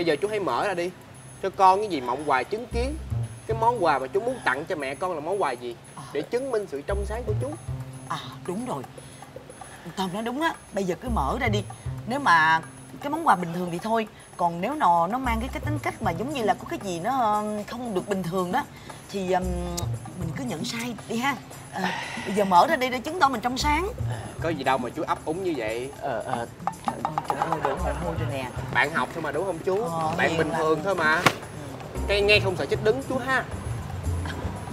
bây giờ chú hãy mở ra đi. Cho con cái gì mộng hoài chứng kiến? Cái món quà mà chú muốn tặng cho mẹ con là món quà gì? Để chứng minh sự trong sáng của chú. À đúng rồi. Tom nói đúng á. Bây giờ cứ mở ra đi. Nếu mà cái món quà bình thường thì thôi còn nếu nó nó mang cái cái tính cách mà giống như là có cái gì nó không được bình thường đó thì ừm, mình cứ nhận sai đi ha. À, bây giờ mở ra đi để chứng tỏ mình trong sáng. Có gì đâu mà chú ấp úng như vậy. Ờ ờ trời ơi đổ mồ hôi rồi nè. Bạn học thôi mà đúng không chú? Ờ, bạn bình thường thôi mà. Cây nghe không sợ chết đứng chú ha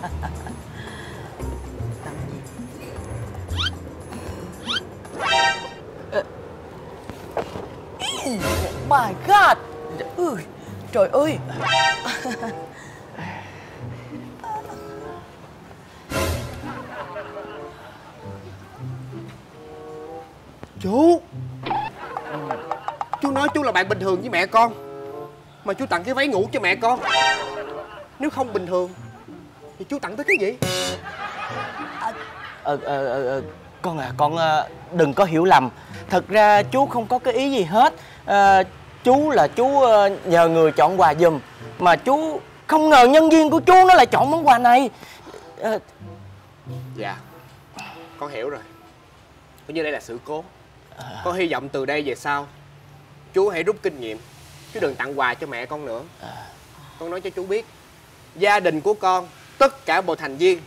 my god. Ui, Trời ơi. Chú. Chú nói chú là bạn bình thường với mẹ con. Mà chú tặng cái váy ngủ cho mẹ con. Nếu không bình thường thì chú tặng tới cái gì? Ờ ờ ờ ờ, con à con ờ, đừng có hiểu lầm. Thật ra chú không có cái ý gì hết. Ờ, chú là chú ờ, nhờ người chọn quà giùm mà chú không ngờ nhân viên của chú nó lại chọn món quà này. Ờ, dạ con hiểu rồi. Coi như đây là sự cố. Con hy vọng từ đây về sau chú hãy rút kinh nghiệm. Chú đừng tặng quà cho mẹ con nữa. Con nói cho chú biết gia đình của con tất cả bộ thành viên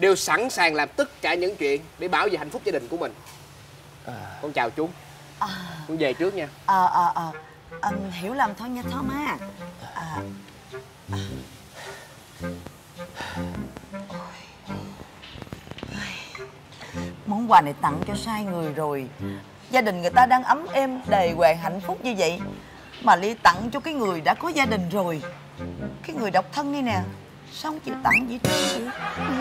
đều sẵn sàng làm tất cả những chuyện để bảo vệ hạnh phúc gia đình của mình. Con chào chú. Con về trước nha. Ờ ờ ờ. Ừm, Hiểu lầm thôi nha Tom ha à, Món quà này tặng cho sai người rồi. Gia đình người ta đang ấm êm đầy hoàng hạnh phúc như vậy. Mà Ly tặng cho cái người đã có gia đình rồi. Cái người độc thân đây nè Sao không chịu tặng gì vậy? Ừ.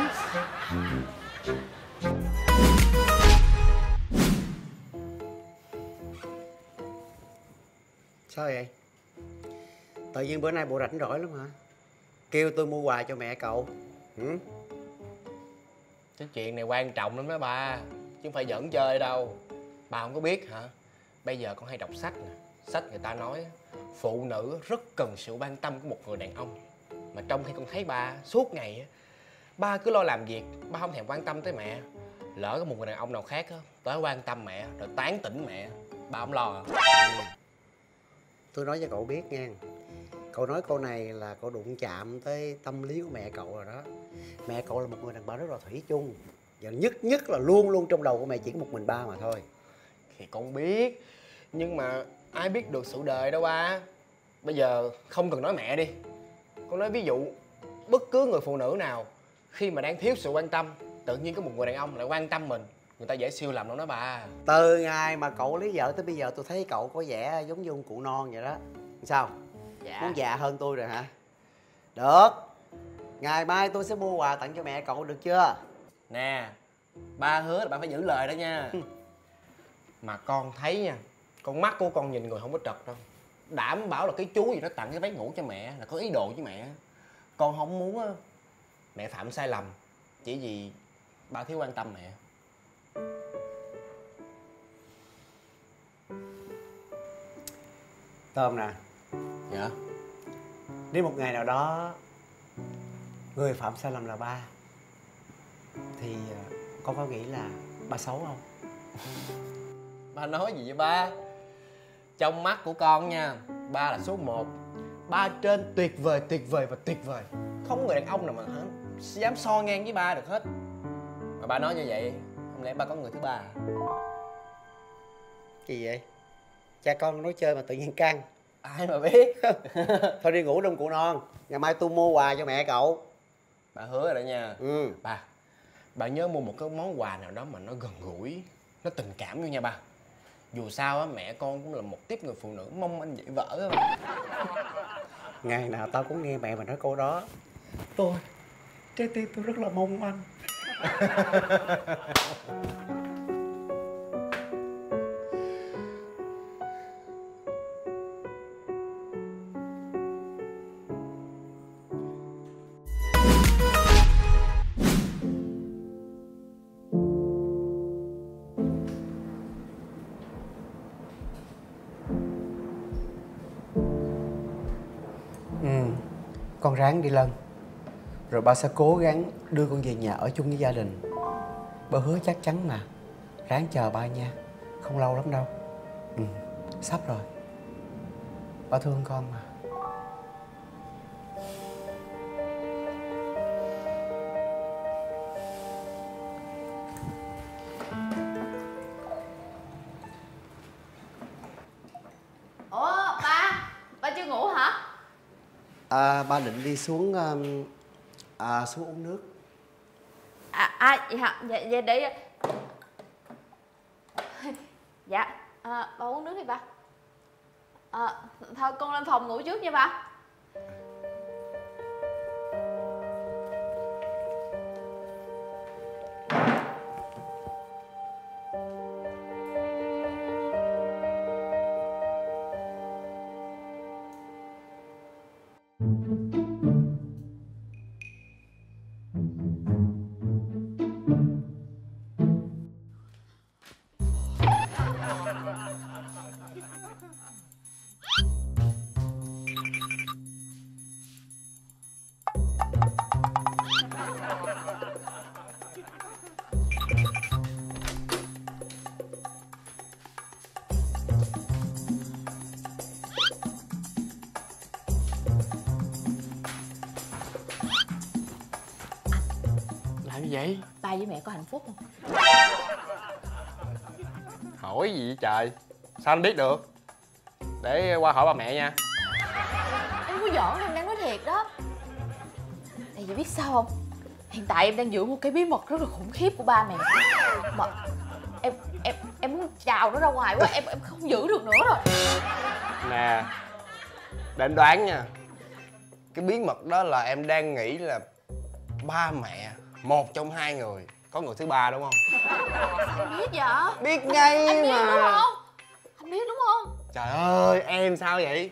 Sao vậy? Tự nhiên bữa nay bộ rảnh rỗi lắm hả? Kêu tôi mua quà cho mẹ cậu ừ? cái chuyện này quan trọng lắm đó ba chứ không phải giỡn chơi đâu ba không có biết hả bây giờ con hay đọc sách nè sách người ta nói phụ nữ rất cần sự quan tâm của một người đàn ông mà trong khi con thấy ba suốt ngày á ba cứ lo làm việc ba không thèm quan tâm tới mẹ. Lỡ có một người đàn ông nào khác á tới quan tâm mẹ rồi tán tỉnh mẹ ba không lo à. Tôi nói cho cậu biết nha Cậu nói câu này là cậu đụng chạm tới tâm lý của mẹ cậu rồi đó. Mẹ cậu là một người đàn bà rất là thủy chung Và nhất nhất là luôn luôn trong đầu của mẹ chỉ có một mình ba mà thôi. Thì con biết nhưng mà ai biết được sự đời đâu ba. Bây giờ không cần nói mẹ đi con nói ví dụ bất cứ người phụ nữ nào khi mà đang thiếu sự quan tâm tự nhiên có một người đàn ông lại quan tâm mình người ta dễ siêu lầm đâu đó bà. Từ ngày mà cậu lấy vợ tới bây giờ tôi thấy cậu có vẻ giống như ông cụ non vậy đó. Sao? dạ. Muốn già hơn tôi rồi hả? Được. Ngày mai tôi sẽ mua quà tặng cho mẹ cậu được chưa? nè ba hứa là ba phải giữ lời đó nha. Mà con thấy nha con mắt của con nhìn người không có trật đâu đảm bảo là cái chú gì đó tặng cái váy ngủ cho mẹ là có ý đồ với mẹ. Con không muốn á mẹ phạm sai lầm chỉ vì ba thiếu quan tâm mẹ. Tôm nè. Dạ. Nếu một ngày nào đó Người phạm sai lầm là ba Thì ờ, con có nghĩ là ba xấu không? ba nói gì vậy ba trong mắt của con nha ba là số 1 ba trên tuyệt vời tuyệt vời và tuyệt vời. Không người đàn ông nào mà hả dám so ngang với ba được hết. Mà ba nói như vậy không lẽ ba có người thứ ba? Gì vậy? Cha con nói chơi mà tự nhiên căng. Ai mà biết? Thôi đi ngủ đông cụ non. Ngày mai tôi mua quà cho mẹ cậu. Bà hứa rồi đó nha. Ừ. Ba bà nhớ mua một cái món quà nào đó mà nó gần gũi nó tình cảm vô nha ba dù sao á mẹ con cũng là một tiếp người phụ nữ mong anh dễ vỡ á. Ngày nào tao cũng nghe mẹ mà nói câu đó. Tôi Trái tim tôi rất là mong anh con ráng đi Lân. Rồi ba sẽ cố gắng đưa con về nhà ở chung với gia đình. Ba hứa chắc chắn mà. Ráng chờ ba nha. Không lâu lắm đâu. Ừ, sắp rồi. Ba thương con mà. À, định đi xuống um, à, xuống uống nước. À, à vậy hả Dạ, dạ để Dạ ờ, à, Ba uống nước đi ba à, ờ, Thôi con lên phòng ngủ trước nha ba Ba với mẹ có hạnh phúc không? Hỏi gì vậy trời? Sao anh biết được? Để qua hỏi ba mẹ nha. Em có giỡn em đang nói thiệt đó. Tại vì biết sao không? Hiện tại em đang giữ một cái bí mật rất là khủng khiếp của ba mẹ. Mà em em em muốn chào nó ra ngoài quá em em không giữ được nữa rồi. Nè để anh đoán nha. Cái bí mật đó là em đang nghĩ là ba mẹ một trong hai người. Có người thứ ba đúng không? Em biết vậy? Biết ngay Anh biết đúng không? Anh biết đúng không? Trời ơi em sao vậy?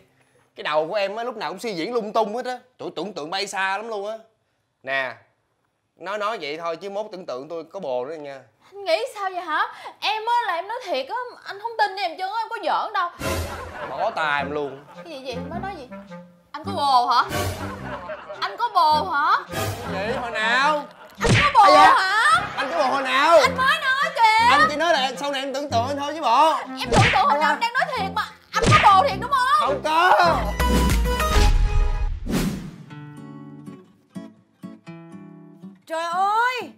Cái đầu của em á lúc nào cũng suy diễn lung tung hết á. Tụi tưởng tượng bay xa lắm luôn á. Nè nói nói vậy thôi chứ mốt tưởng tượng tôi có bồ nữa nha. Anh nghĩ sao vậy hả? Em á là em nói thiệt á Anh không tin em chứ em có giỡn đâu. Bỏ tay em luôn. Cái gì vậy mới nói gì? Anh có bồ hả? Anh có bồ hả? Vậy hồi nào Anh có bồ dạ. hả? Anh có bồ hồi nào? Anh mới nói kìa. Anh chỉ nói là sau này em tưởng tượng thôi chứ bộ. Em tưởng tượng hồi nào em đang nói thiệt mà. Anh có bồ thiệt đúng không? Không có. Trời ơi!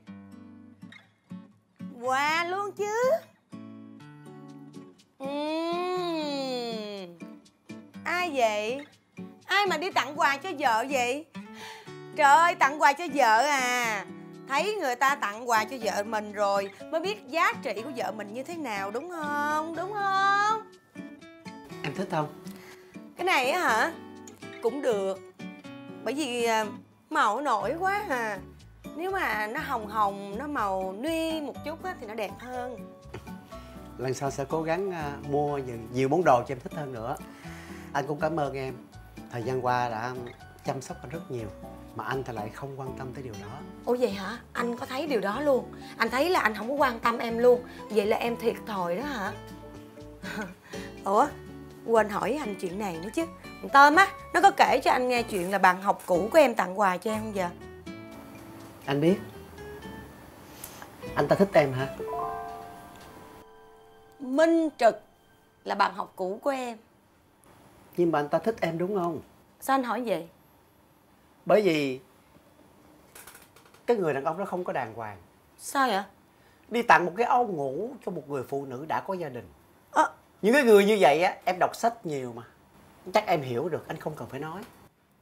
Quà luôn chứ. Ừm. Ai vậy? Ai mà đi tặng quà cho vợ vậy? Trời ơi tặng quà cho vợ à Thấy người ta tặng quà cho vợ mình rồi Mới biết giá trị của vợ mình như thế nào đúng không? Đúng không? Em thích không? Cái này á hả? Cũng được. Bởi vì à, màu nổi quá à. Nếu mà nó hồng hồng Nó màu nuy một chút á, thì nó đẹp hơn. Lần sau sẽ cố gắng à, mua nhiều, nhiều món đồ cho em thích hơn nữa. Anh cũng cảm ơn em. Thời gian qua đã chăm sóc anh rất nhiều Mà anh thì lại không quan tâm tới điều đó Ủa vậy hả? Anh có thấy điều đó luôn Anh thấy là anh không có quan tâm em luôn Vậy là em thiệt thòi đó hả? Ủa? Quên hỏi anh chuyện này nữa chứ Thằng Tôm á, nó có kể cho anh nghe chuyện là bạn học cũ của em tặng quà cho em không giờ? Anh biết Anh ta thích em hả? Minh Trực là bạn học cũ của em Nhưng mà anh ta thích em đúng không? Sao anh hỏi vậy? Bởi vì Cái người đàn ông đó không có đàng hoàng. Sao vậy? Đi tặng một cái áo ngủ cho một người phụ nữ đã có gia đình. Ơ, Những cái người như vậy á Em đọc sách nhiều mà. Chắc em hiểu được Anh không cần phải nói.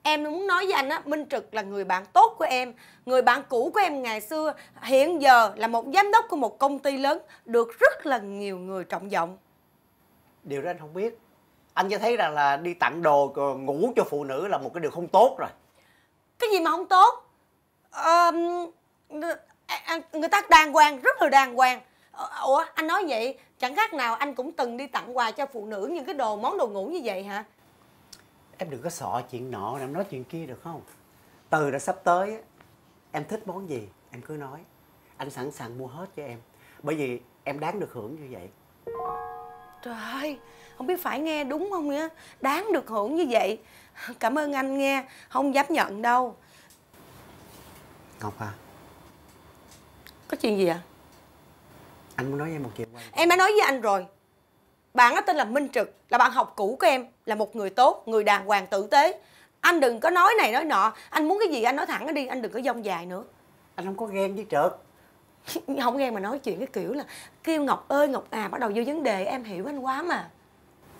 Em muốn nói với anh á, Minh Trực là người bạn tốt của em Người bạn cũ của em ngày xưa Hiện giờ là một giám đốc của một công ty lớn Được rất là nhiều người trọng vọng Điều đó anh không biết. Anh chỉ thấy rằng là đi tặng đồ ngủ cho phụ nữ là một cái điều không tốt rồi cái gì mà không tốt? À, à, Người ta đàng hoàng, rất là đàng hoàng. Ờ, ủa, anh nói vậy Chẳng khác nào anh cũng từng đi tặng quà cho phụ nữ Những cái đồ, món đồ ngủ như vậy hả? Em đừng có sợ chuyện nọ Em nói chuyện kia được không? Từ đã sắp tới Em thích món gì em cứ nói. Anh sẵn sàng mua hết cho em Bởi vì em đáng được hưởng như vậy. Trời ơi, không biết phải nghe đúng không á Đáng được hưởng như vậy. Cảm ơn anh nghe Không dám nhận đâu. Ngọc à. Có chuyện gì ạ? anh muốn nói với em một chuyện quan Em đã nói với anh rồi. Bạn đó tên là Minh Trực Là bạn học cũ của em Là một người tốt, người đàng hoàng tử tế. Anh đừng có nói này nói nọ Anh muốn cái gì anh nói thẳng đi Anh đừng có dông dài nữa. Anh không có ghen với trượt Không nghe mà nói chuyện cái kiểu là Kêu Ngọc ơi Ngọc à Bắt đầu vô vấn đề em hiểu anh quá mà.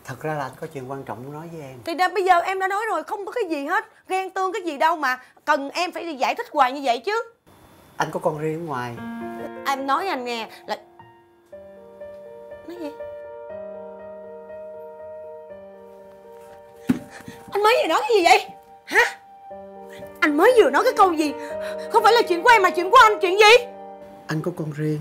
Thật ra là anh có chuyện quan trọng muốn nói với em. Thì đã, bây giờ em đã nói rồi Không có cái gì hết Ghen tương cái gì đâu mà Cần em phải đi giải thích hoài như vậy chứ. Anh có con riêng ở ngoài. Em nói anh nghe là Nói gì? Anh mới vừa nói cái gì vậy? Hả? Anh mới vừa nói cái câu gì? Không phải là chuyện của em mà chuyện của anh Chuyện gì anh có con riêng.